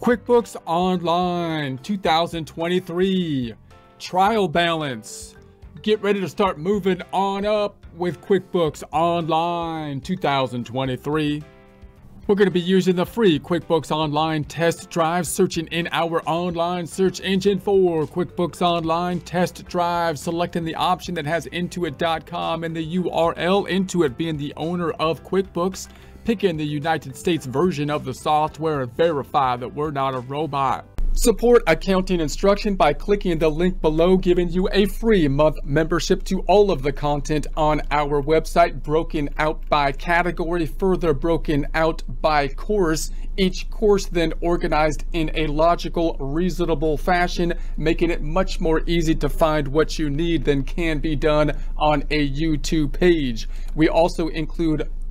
QuickBooks Online 2023 Trial Balance. Get ready to start moving on up with QuickBooks Online 2023. We're going to be using the free QuickBooks Online test drive, searching in our online search engine for QuickBooks Online test drive, selecting the option that has intuit.com and the URL, Intuit being the owner of QuickBooks, picking the United States version of the software and verify that we're not a robot. Support accounting instruction by clicking the link below, giving you a free month membership to all of the content on our website, broken out by category, further broken out by course. Each course then organized in a logical, reasonable fashion, making it much more easy to find what you need than can be done on a YouTube page. We also include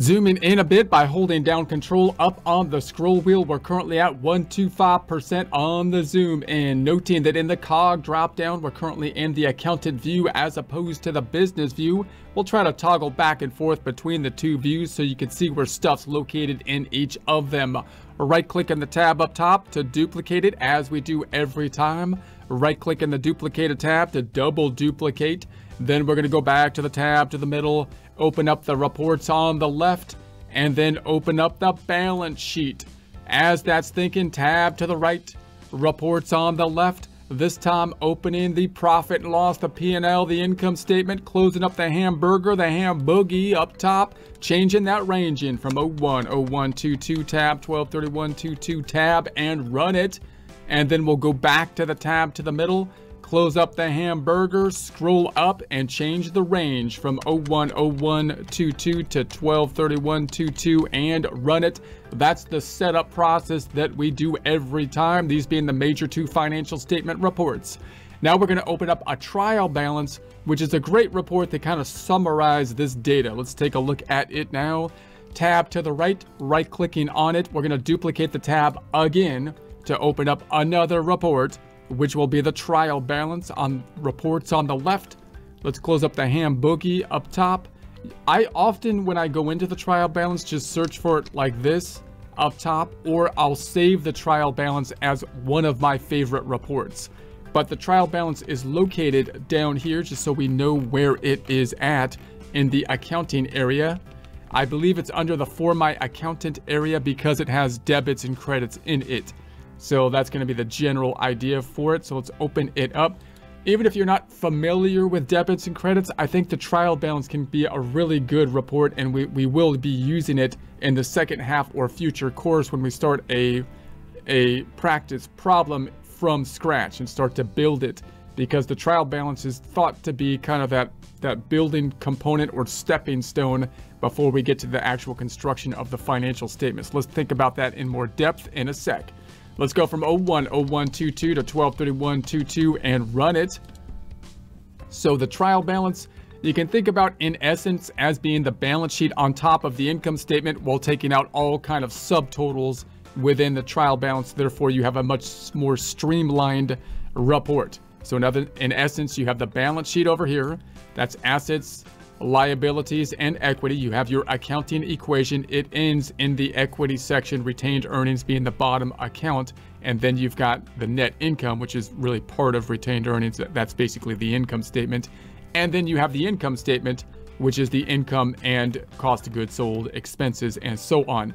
Zooming in a bit by holding down control up on the scroll wheel, we're currently at 125% on the zoom and noting that in the cog dropdown, we're currently in the accountant view as opposed to the business view. We'll try to toggle back and forth between the two views so you can see where stuff's located in each of them. Right click in the tab up top to duplicate it as we do every time. Right click in the duplicated tab to double duplicate. Then we're going to go back to the tab to the middle open up the reports on the left, and then open up the balance sheet. As that's thinking, tab to the right, reports on the left, this time opening the profit and loss, the P&L, the income statement, closing up the hamburger, the ham boogie up top, changing that range in from 01, 0122 tab, 123122 tab, and run it. And then we'll go back to the tab to the middle, Close up the hamburger, scroll up, and change the range from 010122 to 123122 and run it. That's the setup process that we do every time, these being the major two financial statement reports. Now we're going to open up a trial balance, which is a great report to kind of summarize this data. Let's take a look at it now. Tab to the right, right clicking on it. We're going to duplicate the tab again to open up another report which will be the trial balance on reports on the left. Let's close up the ham boogie up top. I often, when I go into the trial balance, just search for it like this up top, or I'll save the trial balance as one of my favorite reports. But the trial balance is located down here just so we know where it is at in the accounting area. I believe it's under the For My Accountant area because it has debits and credits in it. So that's going to be the general idea for it. So let's open it up. Even if you're not familiar with debits and credits, I think the trial balance can be a really good report and we, we will be using it in the second half or future course when we start a, a practice problem from scratch and start to build it because the trial balance is thought to be kind of that, that building component or stepping stone before we get to the actual construction of the financial statements. Let's think about that in more depth in a sec. Let's go from 010122 to 123122 and run it. So the trial balance, you can think about in essence as being the balance sheet on top of the income statement while taking out all kind of subtotals within the trial balance. Therefore, you have a much more streamlined report. So in, other, in essence, you have the balance sheet over here. That's assets, liabilities, and equity. You have your accounting equation. It ends in the equity section, retained earnings being the bottom account. And then you've got the net income, which is really part of retained earnings. That's basically the income statement. And then you have the income statement, which is the income and cost of goods sold, expenses, and so on.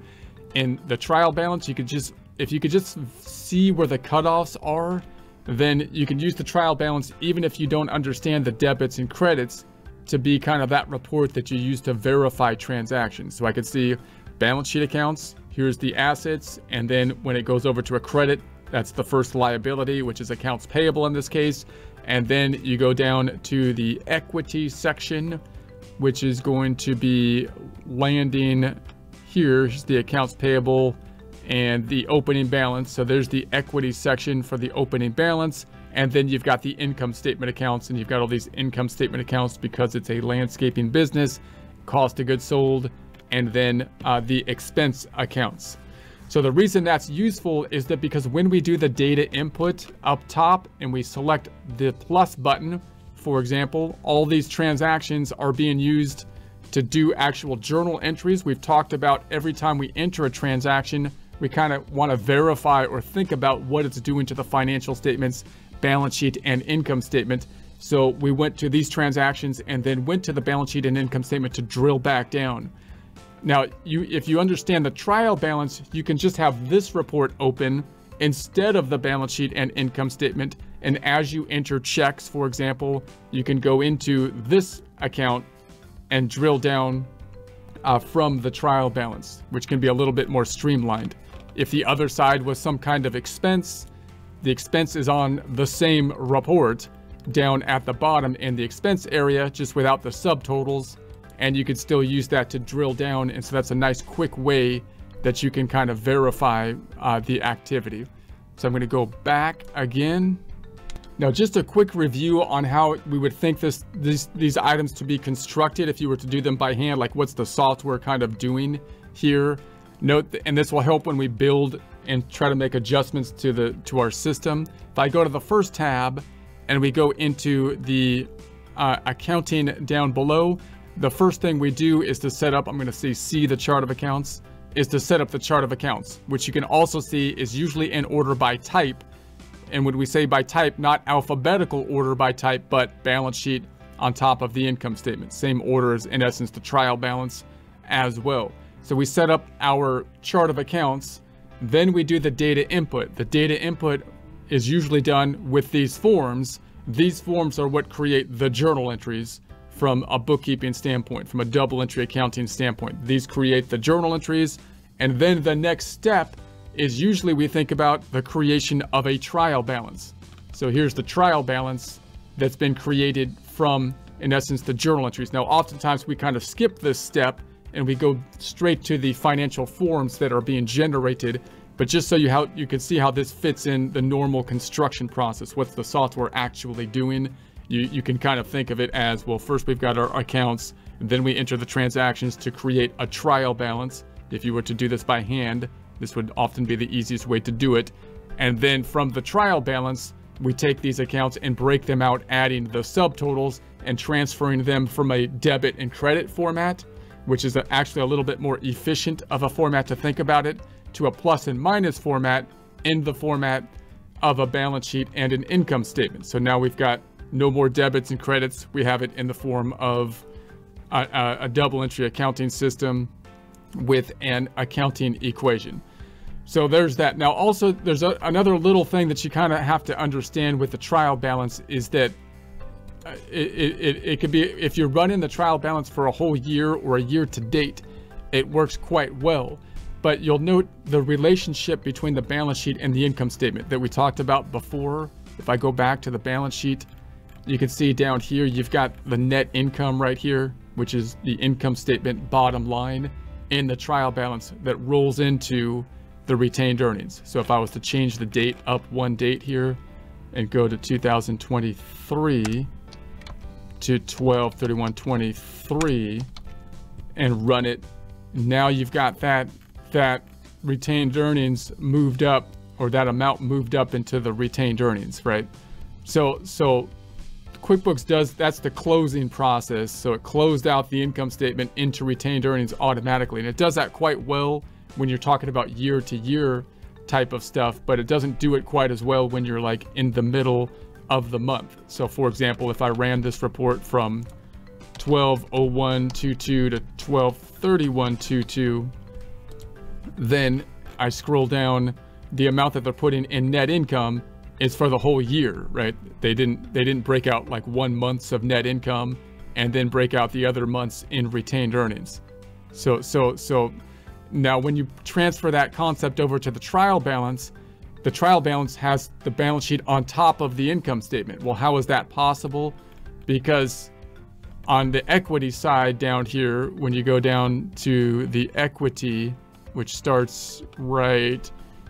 In the trial balance, you could just, if you could just see where the cutoffs are, then you can use the trial balance even if you don't understand the debits and credits to be kind of that report that you use to verify transactions. So I could see balance sheet accounts, here's the assets, and then when it goes over to a credit, that's the first liability, which is accounts payable in this case. And then you go down to the equity section, which is going to be landing here. Here's the accounts payable and the opening balance. So there's the equity section for the opening balance. And then you've got the income statement accounts and you've got all these income statement accounts because it's a landscaping business, cost of goods sold, and then uh, the expense accounts. So the reason that's useful is that because when we do the data input up top and we select the plus button, for example, all these transactions are being used to do actual journal entries. We've talked about every time we enter a transaction, we kind of want to verify or think about what it's doing to the financial statements, balance sheet, and income statement. So we went to these transactions and then went to the balance sheet and income statement to drill back down. Now, you, if you understand the trial balance, you can just have this report open instead of the balance sheet and income statement. And as you enter checks, for example, you can go into this account and drill down uh, from the trial balance, which can be a little bit more streamlined. If the other side was some kind of expense, the expense is on the same report down at the bottom in the expense area, just without the subtotals and you can still use that to drill down. And so that's a nice quick way that you can kind of verify uh, the activity. So I'm going to go back again. Now, just a quick review on how we would think this these these items to be constructed if you were to do them by hand. Like, what's the software kind of doing here? Note, and this will help when we build and try to make adjustments to the to our system. If I go to the first tab and we go into the uh, accounting down below, the first thing we do is to set up, I'm going to say see the chart of accounts, is to set up the chart of accounts, which you can also see is usually in order by type. And when we say by type, not alphabetical order by type, but balance sheet on top of the income statement. Same order as, in essence, the trial balance as well. So we set up our chart of accounts, then we do the data input. The data input is usually done with these forms. These forms are what create the journal entries from a bookkeeping standpoint, from a double entry accounting standpoint. These create the journal entries, and then the next step is usually we think about the creation of a trial balance. So here's the trial balance that's been created from, in essence, the journal entries. Now, oftentimes we kind of skip this step and we go straight to the financial forms that are being generated. But just so you how you can see how this fits in the normal construction process, what's the software actually doing? you, you can kind of think of it as, well, first we've got our accounts, and then we enter the transactions to create a trial balance. If you were to do this by hand, this would often be the easiest way to do it. And then from the trial balance, we take these accounts and break them out, adding the subtotals and transferring them from a debit and credit format, which is actually a little bit more efficient of a format to think about it, to a plus and minus format in the format of a balance sheet and an income statement. So now we've got no more debits and credits. We have it in the form of a, a, double entry accounting system with an accounting equation. So there's that. Now also there's a, another little thing that you kind of have to understand with the trial balance is that it, it, it could be if you're running the trial balance for a whole year or a year to date, it works quite well. But you'll note the relationship between the balance sheet and the income statement that we talked about before. If I go back to the balance sheet, you can see down here, you've got the net income right here, which is the income statement bottom line in the trial balance that rolls into the retained earnings. So if I was to change the date up one date here and go to 2023 to 12 31 23 and run it now you've got that that retained earnings moved up or that amount moved up into the retained earnings right so so QuickBooks does, that's the closing process. So it closed out the income statement into retained earnings automatically. And it does that quite well when you're talking about year to year type of stuff, but it doesn't do it quite as well when you're like in the middle of the month. So for example, if I ran this report from 120122 to 123122, then I scroll down the amount that they're putting in net income is for the whole year, right? They didn't they didn't break out like one month's of net income and then break out the other months in retained earnings. So so so now when you transfer that concept over to the trial balance, the trial balance has the balance sheet on top of the income statement. Well, how is that possible? Because on the equity side down here, when you go down to the equity, which starts right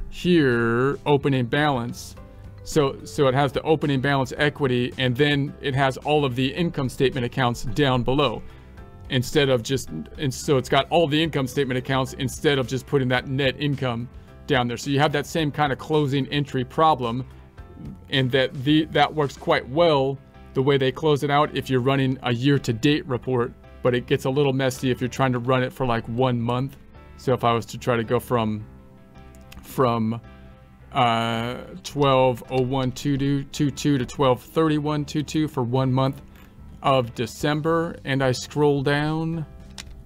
here, opening balance, so, so it has the opening balance equity and then it has all of the income statement accounts down below. instead of just, and so it's got all the income statement accounts instead of just putting that net income down there. So you have that same kind of closing entry problem and that the that works quite well the way they close it out if you're running a year to date report, but it gets a little messy if you're trying to run it for like one month. So if I was to try to go from from uh 120122 to 123122 for one month of December and I scroll down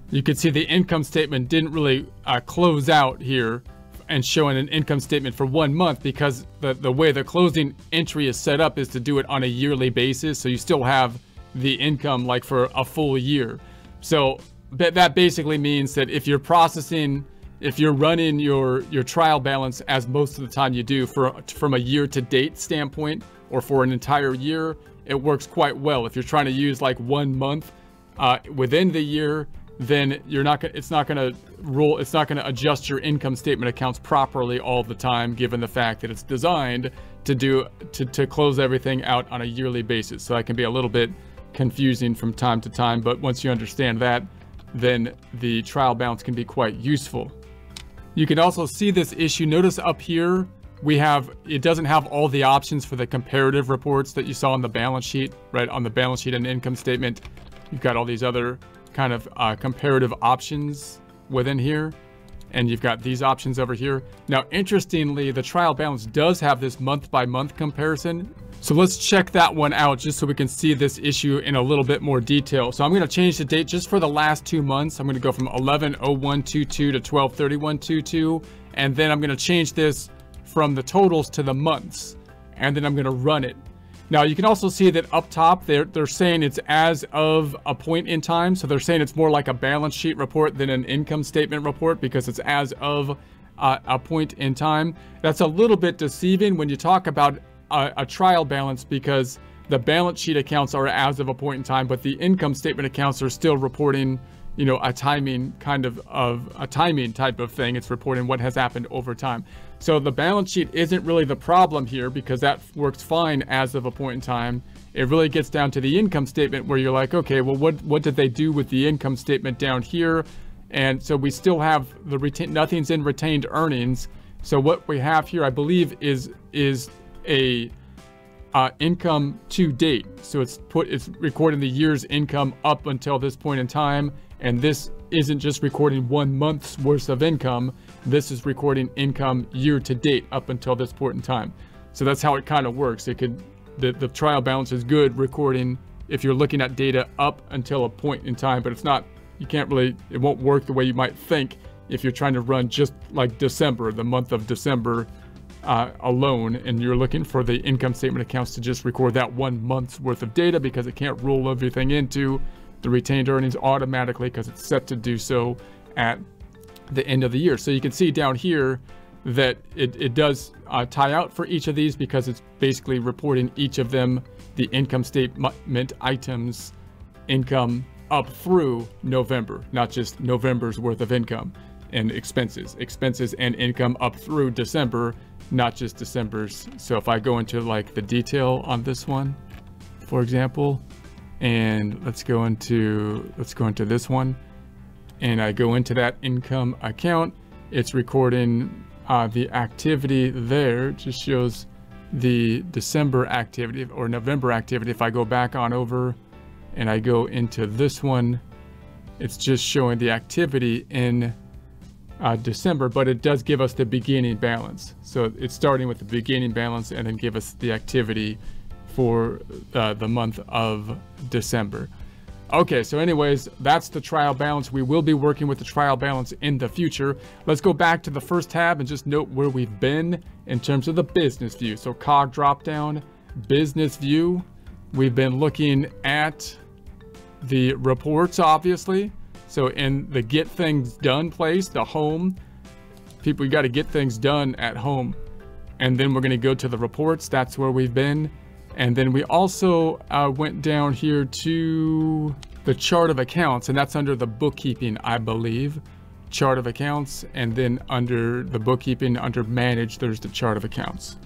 you can see the income statement didn't really uh, close out here and showing an income statement for one month because the, the way the closing entry is set up is to do it on a yearly basis. So you still have the income like for a full year. So that basically means that if you're processing, if you're running your, your trial balance as most of the time you do for from a year to date standpoint or for an entire year, it works quite well. If you're trying to use like one month uh, within the year, then you're not gonna, it's not going to roll, it's not going to adjust your income statement accounts properly all the time, given the fact that it's designed to do, to, to close everything out on a yearly basis. So that can be a little bit confusing from time to time, but once you understand that, then the trial balance can be quite useful. You can also see this issue. Notice up here, we have, it doesn't have all the options for the comparative reports that you saw on the balance sheet, right? On the balance sheet and income statement, you've got all these other kind of uh, comparative options within here. And you've got these options over here. Now, interestingly, the trial balance does have this month by month comparison. So let's check that one out just so we can see this issue in a little bit more detail. So I'm going to change the date just for the last two months. I'm going to go from 110122 to 123122. And then I'm going to change this from the totals to the months. And then I'm going to run it. Now you can also see that up top they're, they're saying it's as of a point in time. So they're saying it's more like a balance sheet report than an income statement report because it's as of uh, a point in time. That's a little bit deceiving when you talk about a, a trial balance because the balance sheet accounts are as of a point in time, but the income statement accounts are still reporting you know, a timing kind of of a timing type of thing. It's reporting what has happened over time. So the balance sheet isn't really the problem here because that works fine as of a point in time. It really gets down to the income statement where you're like, okay, well, what what did they do with the income statement down here? And so we still have the retain nothing's in retained earnings. So what we have here, I believe, is is a uh, income to date. So it's put it's recording the year's income up until this point in time and this isn't just recording one month's worth of income. This is recording income year to date up until this point in time. So that's how it kind of works. It could, the, the trial balance is good recording if you're looking at data up until a point in time, but it's not, you can't really, it won't work the way you might think if you're trying to run just like December, the month of December uh, alone, and you're looking for the income statement accounts to just record that one month's worth of data because it can't roll everything into the retained earnings automatically because it's set to do so at the end of the year. So you can see down here that it, it does uh, tie out for each of these because it's basically reporting each of them, the income statement items income up through November, not just November's worth of income and expenses. Expenses and income up through December, not just December's. So if I go into like the detail on this one, for example, and let's go into let's go into this one and I go into that income account it's recording uh, the activity there it just shows the December activity or November activity if I go back on over and I go into this one it's just showing the activity in uh, December but it does give us the beginning balance so it's starting with the beginning balance and then give us the activity for uh, the month of December. Okay, so anyways, that's the trial balance. We will be working with the trial balance in the future. Let's go back to the first tab and just note where we've been in terms of the business view. So cog drop down, business view. We've been looking at the reports, obviously. So in the get things done place, the home, people, you got to get things done at home. And then we're going to go to the reports. That's where we've been. And then we also uh, went down here to the chart of accounts, and that's under the bookkeeping, I believe. Chart of accounts, and then under the bookkeeping, under manage, there's the chart of accounts.